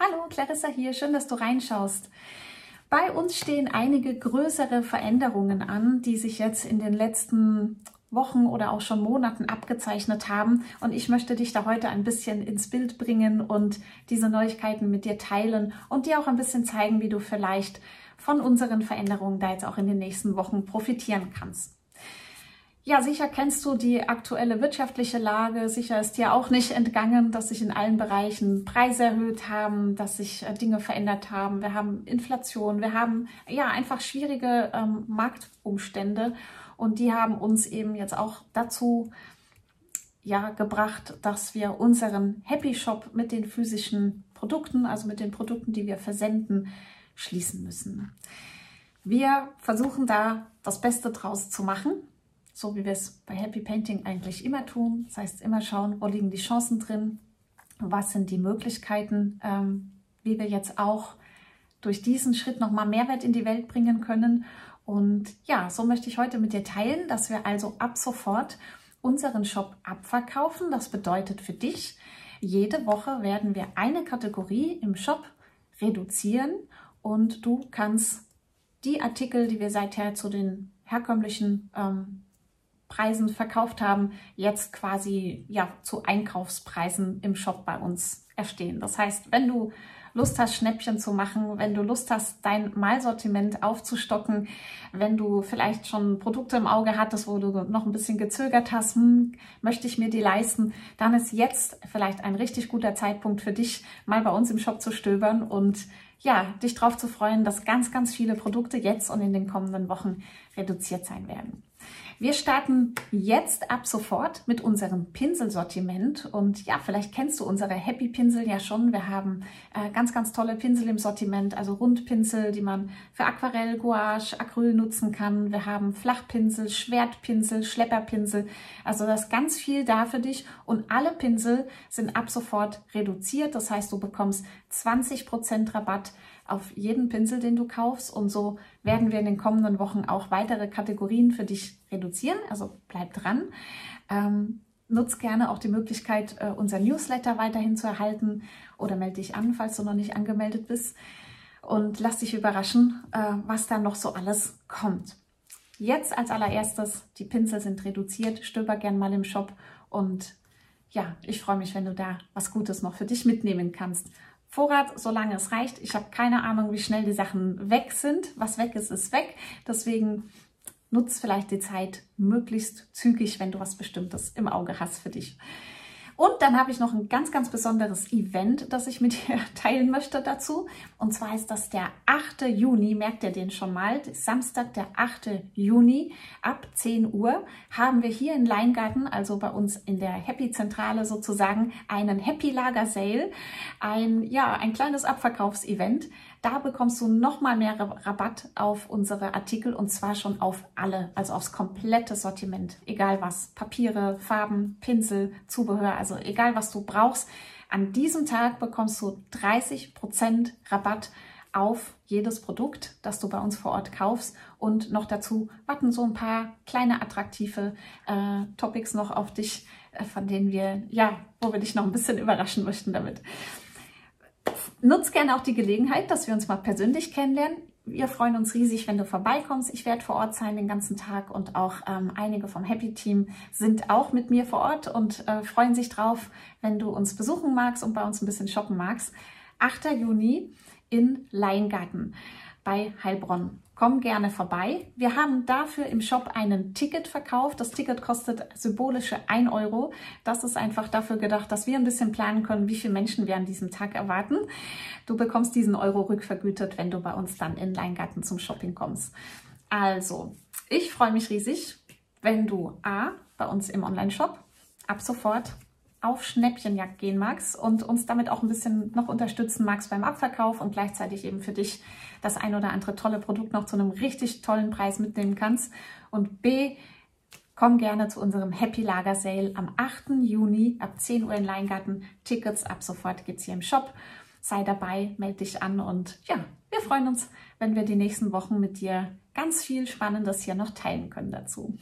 Hallo, Clarissa hier, schön, dass du reinschaust. Bei uns stehen einige größere Veränderungen an, die sich jetzt in den letzten Wochen oder auch schon Monaten abgezeichnet haben. Und ich möchte dich da heute ein bisschen ins Bild bringen und diese Neuigkeiten mit dir teilen und dir auch ein bisschen zeigen, wie du vielleicht von unseren Veränderungen da jetzt auch in den nächsten Wochen profitieren kannst. Ja, sicher kennst du die aktuelle wirtschaftliche Lage. Sicher ist dir auch nicht entgangen, dass sich in allen Bereichen Preise erhöht haben, dass sich äh, Dinge verändert haben. Wir haben Inflation, wir haben ja einfach schwierige ähm, Marktumstände und die haben uns eben jetzt auch dazu ja, gebracht, dass wir unseren Happy Shop mit den physischen Produkten, also mit den Produkten, die wir versenden, schließen müssen. Wir versuchen da das Beste draus zu machen so wie wir es bei Happy Painting eigentlich immer tun. Das heißt, immer schauen, wo liegen die Chancen drin, was sind die Möglichkeiten, ähm, wie wir jetzt auch durch diesen Schritt nochmal Mehrwert in die Welt bringen können. Und ja, so möchte ich heute mit dir teilen, dass wir also ab sofort unseren Shop abverkaufen. Das bedeutet für dich, jede Woche werden wir eine Kategorie im Shop reduzieren und du kannst die Artikel, die wir seither zu den herkömmlichen ähm, Preisen verkauft haben, jetzt quasi ja zu Einkaufspreisen im Shop bei uns erstehen. Das heißt, wenn du Lust hast, Schnäppchen zu machen, wenn du Lust hast, dein Malsortiment aufzustocken, wenn du vielleicht schon Produkte im Auge hattest, wo du noch ein bisschen gezögert hast, hm, möchte ich mir die leisten, dann ist jetzt vielleicht ein richtig guter Zeitpunkt für dich, mal bei uns im Shop zu stöbern und ja, dich darauf zu freuen, dass ganz, ganz viele Produkte jetzt und in den kommenden Wochen reduziert sein werden. Wir starten jetzt ab sofort mit unserem Pinselsortiment und ja, vielleicht kennst du unsere Happy Pinsel ja schon. Wir haben äh, ganz, ganz tolle Pinsel im Sortiment, also Rundpinsel, die man für Aquarell, Gouache, Acryl nutzen kann. Wir haben Flachpinsel, Schwertpinsel, Schlepperpinsel, also da ist ganz viel da für dich und alle Pinsel sind ab sofort reduziert. Das heißt, du bekommst 20% Rabatt auf jeden Pinsel, den du kaufst. Und so werden wir in den kommenden Wochen auch weitere Kategorien für dich reduzieren. Also bleib dran. Ähm, nutz gerne auch die Möglichkeit, äh, unser Newsletter weiterhin zu erhalten oder melde dich an, falls du noch nicht angemeldet bist. Und lass dich überraschen, äh, was da noch so alles kommt. Jetzt als allererstes, die Pinsel sind reduziert. Stöber gern mal im Shop und ja, ich freue mich, wenn du da was Gutes noch für dich mitnehmen kannst. Vorrat, solange es reicht. Ich habe keine Ahnung, wie schnell die Sachen weg sind. Was weg ist, ist weg. Deswegen nutz vielleicht die Zeit möglichst zügig, wenn du was Bestimmtes im Auge hast für dich. Und dann habe ich noch ein ganz, ganz besonderes Event, das ich mit dir teilen möchte dazu. Und zwar ist das der 8. Juni, merkt ihr den schon mal, Samstag, der 8. Juni ab 10 Uhr haben wir hier in Leingarten, also bei uns in der Happy-Zentrale sozusagen, einen Happy Lager Sale, ein, ja, ein kleines Abverkaufsevent. Da bekommst du nochmal mehr Rabatt auf unsere Artikel und zwar schon auf alle, also aufs komplette Sortiment. Egal was, Papiere, Farben, Pinsel, Zubehör, also egal was du brauchst. An diesem Tag bekommst du 30% Rabatt auf jedes Produkt, das du bei uns vor Ort kaufst. Und noch dazu warten so ein paar kleine attraktive äh, Topics noch auf dich, äh, von denen wir, ja, wo wir dich noch ein bisschen überraschen möchten damit. Nutz gerne auch die Gelegenheit, dass wir uns mal persönlich kennenlernen. Wir freuen uns riesig, wenn du vorbeikommst. Ich werde vor Ort sein den ganzen Tag und auch ähm, einige vom Happy Team sind auch mit mir vor Ort und äh, freuen sich drauf, wenn du uns besuchen magst und bei uns ein bisschen shoppen magst. 8. Juni in Leingarten bei Heilbronn. Komm gerne vorbei. Wir haben dafür im Shop einen Ticket verkauft. Das Ticket kostet symbolische 1 Euro. Das ist einfach dafür gedacht, dass wir ein bisschen planen können, wie viele Menschen wir an diesem Tag erwarten. Du bekommst diesen Euro rückvergütet, wenn du bei uns dann in Leingarten zum Shopping kommst. Also, ich freue mich riesig, wenn du A, bei uns im Online-Shop ab sofort auf Schnäppchenjagd gehen magst und uns damit auch ein bisschen noch unterstützen magst beim Abverkauf und gleichzeitig eben für dich das ein oder andere tolle Produkt noch zu einem richtig tollen Preis mitnehmen kannst. Und B, komm gerne zu unserem Happy Lager Sale am 8. Juni ab 10 Uhr in Leingarten. Tickets ab sofort geht's hier im Shop. Sei dabei, melde dich an und ja, wir freuen uns, wenn wir die nächsten Wochen mit dir ganz viel Spannendes hier noch teilen können dazu.